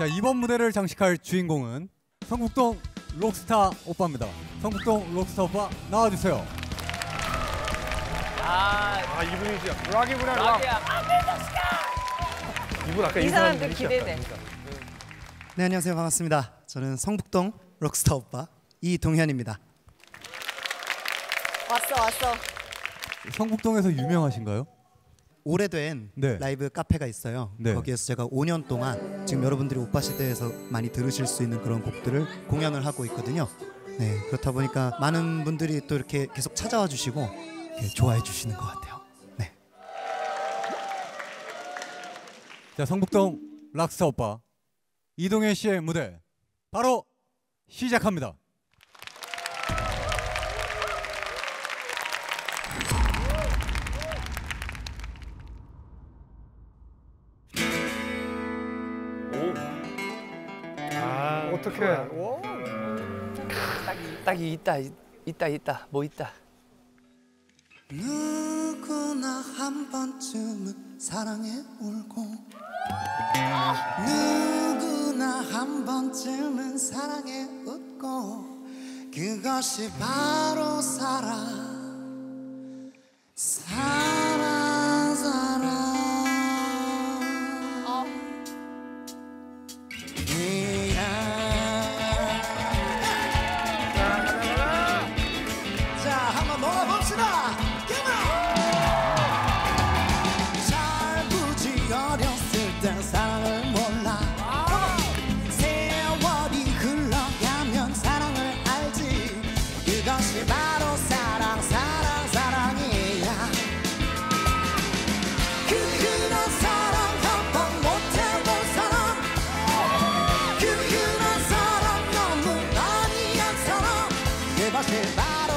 자 이번 무대를 장식할 주인공은 성북동 록스타 오빠입니다. 성북동 록스타 오빠 나와주세요. 아, 아 이분이지. 락이구나 락. 락이야. 이분 아까 이 분이지, 기대돼. 아까 인사. 네 안녕하세요 반갑습니다. 저는 성북동 록스타 오빠 이동현입니다. 왔어 왔어. 성북동에서 유명하신가요? 오래된 네. 라이브 카페가 있어요. 네. 거기에서 제가 5년 동안 지금 여러분들이 오빠 시대에서 많이 들으실 수 있는 그런 곡들을 공연을 하고 있거든요. 네 그렇다 보니까 많은 분들이 또 이렇게 계속 찾아와 주시고 좋아해 주시는 것 같아요. 네. 자 성북동 락스타 오빠 이동현 씨의 무대 바로 시작합니다. 어떻게? 딱이 있다, 있- 있다, 있다. 뭐 있다. 누구나 한 번쯤은 사랑에 울고 누구나 한 번쯤은 사랑에 웃고 그것이 바로 사랑 그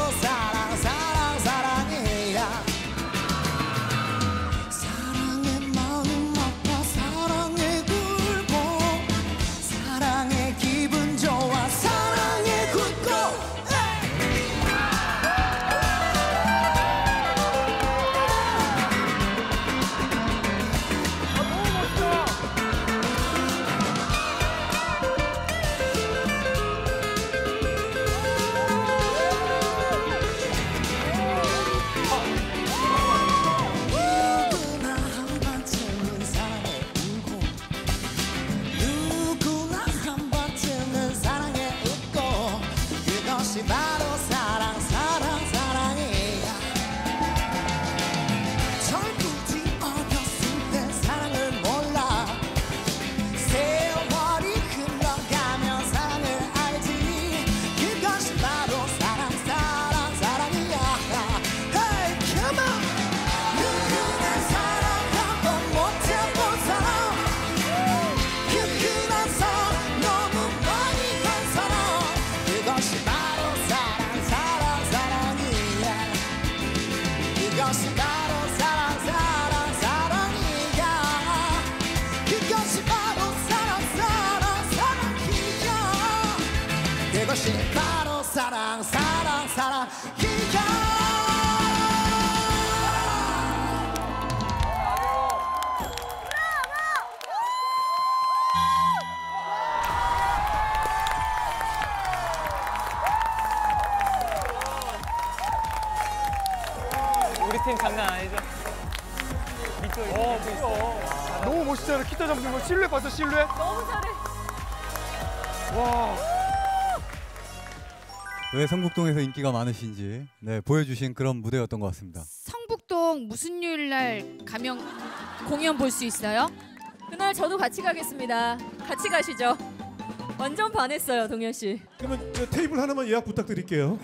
바로 사랑 사랑 사랑이야 우리 팀 장난 아니죠? 어 뭐야? 너무 멋있잖아. 키도 잡는 거 실루엣 봤어 실루엣? 너무 잘해. 와. 왜 성북동에서 인기가 많으신지 네, 보여주신 그런 무대였던 것 같습니다. 성북동 무슨 요일 날 가면 공연 볼 수 있어요? 그날 저도 같이 가겠습니다. 같이 가시죠. 완전 반했어요, 동현 씨. 그러면 저 테이블 하나만 예약 부탁드릴게요.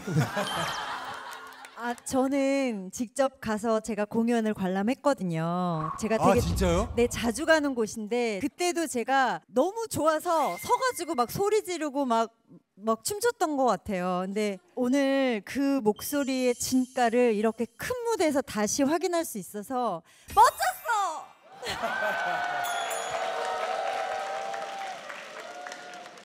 아 저는 직접 가서 제가 공연을 관람했거든요. 제가 아 되게 진짜요? 네 자주 가는 곳인데 그때도 제가 너무 좋아서 서가지고 막 소리 지르고 막 막 춤췄던 것 같아요. 근데 오늘 그 목소리의 진가를 이렇게 큰 무대에서 다시 확인할 수 있어서 멋졌어.